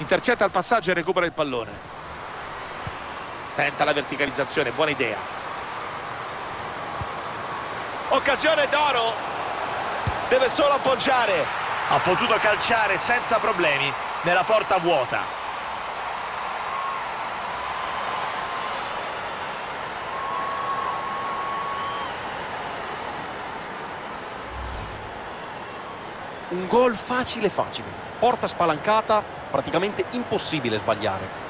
intercetta il passaggio e recupera il pallone. Tenta la verticalizzazione buona idea. Occasione d'oro. Deve solo appoggiare. Ha potuto calciare senza problemi nella porta vuota un gol facile facile. Porta spalancata praticamente impossibile sbagliare